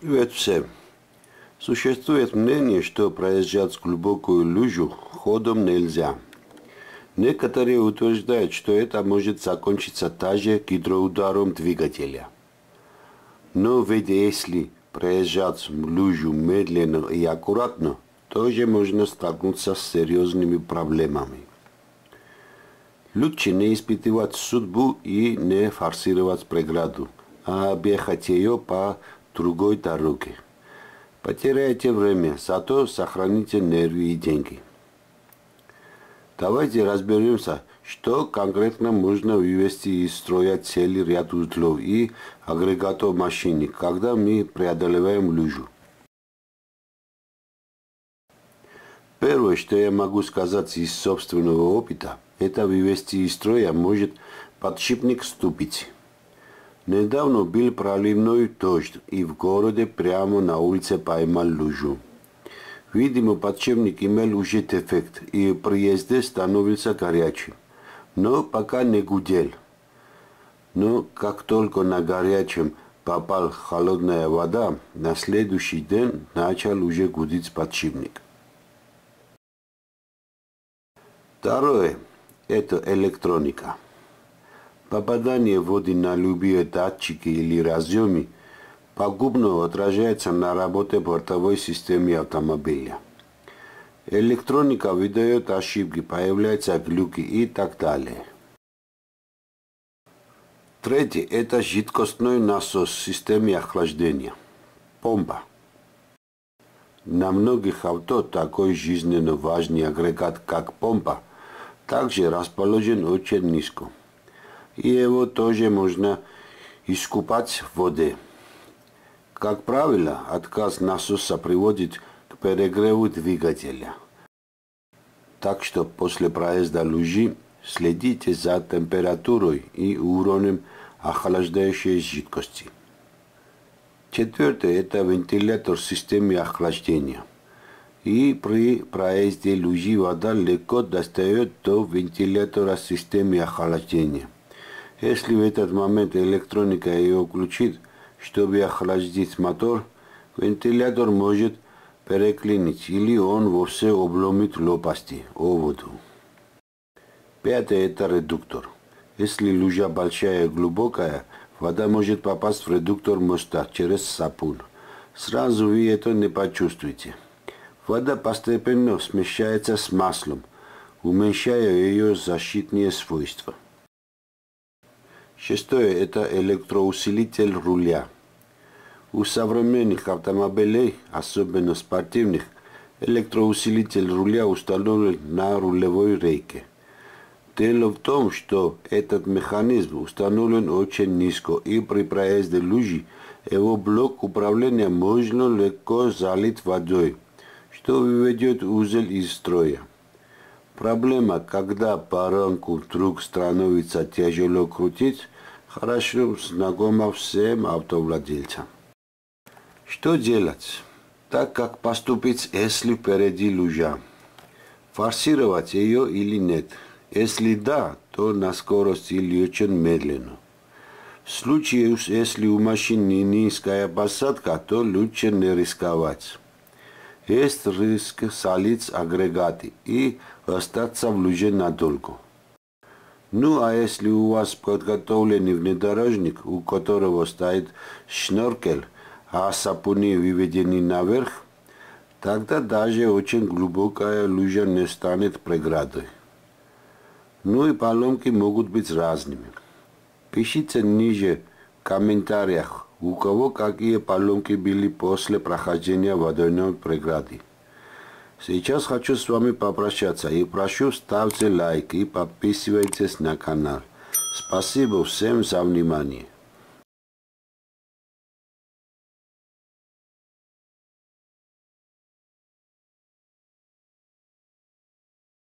Привет всем. Существует мнение, что проезжать глубокую лужу ходом нельзя. Некоторые утверждают, что это может закончиться также гидроударом двигателя. Но ведь если проезжать лужу медленно и аккуратно, тоже можно столкнуться с серьезными проблемами. Лучше не испытывать судьбу и не форсировать преграду, а объехать ее по другой дороге. Потеряйте время, зато сохраните нервы и деньги. Давайте разберемся, что конкретно можно вывести из строя целый ряд узлов и агрегатов машины, когда мы преодолеваем лужу. Первое, что я могу сказать из собственного опыта, это вывести из строя может подшипник ступить. Недавно был проливной дождь, и в городе прямо на улице поймал лужу. Видимо, подшипник имел уже дефект, и при езде становился горячим. Но пока не гудел. Но как только на горячем попал холодная вода, на следующий день начал уже гудеть подшипник. Второе – это электроника. Попадание воды на любые датчики или разъемы пагубно отражается на работе бортовой системы автомобиля. Электроника выдает ошибки, появляются глюки и так далее. Третье – это жидкостной насос в системе охлаждения. Помпа. На многих авто такой жизненно важный агрегат, как помпа, также расположен очень низко и его тоже можно искупать в воде. Как правило, отказ насоса приводит к перегреву двигателя. Так что после проезда лужи следите за температурой и уровнем охлаждающей жидкости. Четвертое – это вентилятор системы охлаждения. И при проезде лужи вода легко достает до вентилятора системы охлаждения – если в этот момент электроника ее включит, чтобы охладить мотор, вентилятор может переклинить или он вовсе обломит лопасти о воду. Пятое – это редуктор. Если лужа большая и глубокая, вода может попасть в редуктор моста через сапун. Сразу вы это не почувствуете. Вода постепенно смещается с маслом, уменьшая ее защитные свойства. Шестое – это электроусилитель руля. У современных автомобилей, особенно спортивных, электроусилитель руля установлен на рулевой рейке. Дело в том, что этот механизм установлен очень низко, и при проезде лужи его блок управления можно легко залить водой, что выведет узел из строя. Проблема, когда баранку вдруг становится тяжело крутить, хорошо знакома всем автовладельцам. Что делать? Так как поступить, если впереди лужа? Форсировать ее или нет? Если да, то на скорость или очень медленно. В случае, если у машины низкая посадка, то лучше не рисковать есть риск солить агрегаты и остаться в луже надолго. Ну а если у вас подготовленный внедорожник, у которого стоит шноркель, а сапуны выведены наверх, тогда даже очень глубокая лужа не станет преградой. Ну и поломки могут быть разными. Пишите ниже в комментариях, у кого какие поломки были после прохождения водяной преграды. Сейчас хочу с вами попрощаться и прошу ставьте лайк и подписывайтесь на канал. Спасибо всем за внимание.